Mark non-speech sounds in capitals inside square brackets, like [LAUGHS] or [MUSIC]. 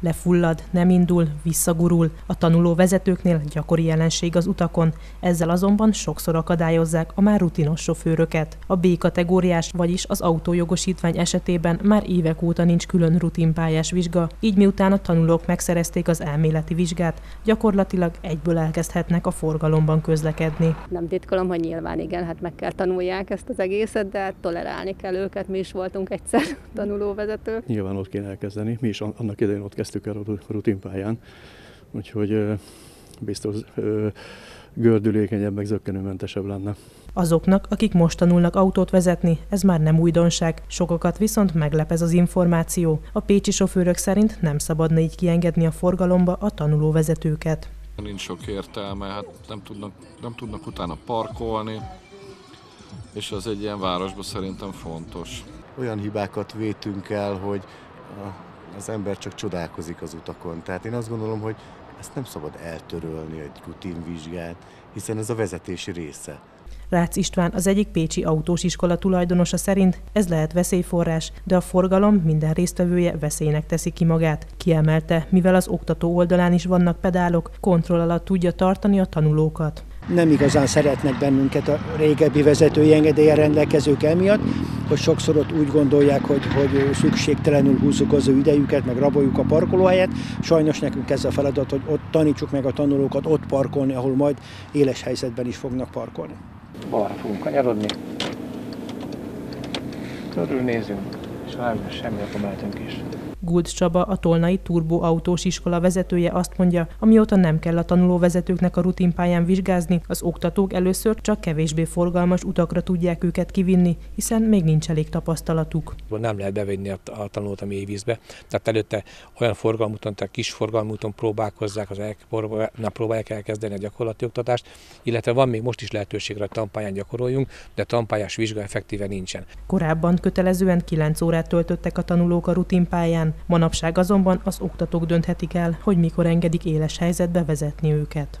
lefullad, nem indul, visszagurul. A tanuló vezetőknél gyakori jelenség az utakon, ezzel azonban sokszor akadályozzák a már rutinos sofőröket. A B kategóriás, vagyis az autójogosítvány esetében már évek óta nincs külön rutinpályás vizsga, így miután a tanulók megszerezték az elméleti vizsgát, gyakorlatilag egyből elkezdhetnek a forgalomban közlekedni. Nem titkolom, hogy nyilván igen, hát meg kell tanulják ezt az egészet, de tolerálni kell őket. Mi is voltunk egyszer [LAUGHS] tanulóvezetők. Nyilván ott kéne elkezdeni. Mi is annak idején ott kezdtük el a rutinpályán, úgyhogy biztos gördülékenyebb, meg zöggenőmentesebb lenne. Azoknak, akik most tanulnak autót vezetni, ez már nem újdonság, sokakat viszont meglep ez az információ. A pécsi sofőrök szerint nem szabadna így kiengedni a forgalomba a tanulóvezetőket. Nincs sok értelme, hát nem tudnak, nem tudnak utána parkolni, és az egy ilyen városban szerintem fontos. Olyan hibákat vétünk el, hogy az ember csak csodálkozik az utakon. Tehát én azt gondolom, hogy ezt nem szabad eltörölni egy rutinvizsgát, hiszen ez a vezetési része. Rácz István, az egyik pécsi autós iskola tulajdonosa szerint ez lehet veszélyforrás, de a forgalom minden résztvevője veszélynek teszi ki magát. Kiemelte, mivel az oktató oldalán is vannak pedálok, kontroll alatt tudja tartani a tanulókat. Nem igazán szeretnek bennünket a régebbi vezetői engedélyen rendelkezők emiatt, hogy sokszor ott úgy gondolják, hogy, hogy szükségtelenül húzzuk az ő idejüket, meg raboljuk a parkolóhelyet. Sajnos nekünk ez a feladat, hogy ott tanítsuk meg a tanulókat ott parkolni, ahol majd éles helyzetben is fognak parkolni balra fogunk kanyarodni. Körülnézünk, és semmi, akkor mehetünk is. Guld Csaba, a Tolnai Turbo autós iskola vezetője azt mondja, amióta nem kell a tanulóvezetőknek a rutinpályán vizsgázni, az oktatók először csak kevésbé forgalmas utakra tudják őket kivinni, hiszen még nincs elég tapasztalatuk. Nem lehet bevinni a, a tanulót a mélyvízbe, tehát előtte olyan forgalmúton, tehát kis forgalmúton próbálkozzák, az el, próbálják elkezdeni a gyakorlati oktatást, illetve van még most is lehetőség, hogy tampályán gyakoroljunk, de tampályás vizsga effektíve nincsen. Korábban kötelezően 9 órát töltöttek a tanulók a rutinpályán, Manapság azonban az oktatók dönthetik el, hogy mikor engedik éles helyzetbe vezetni őket.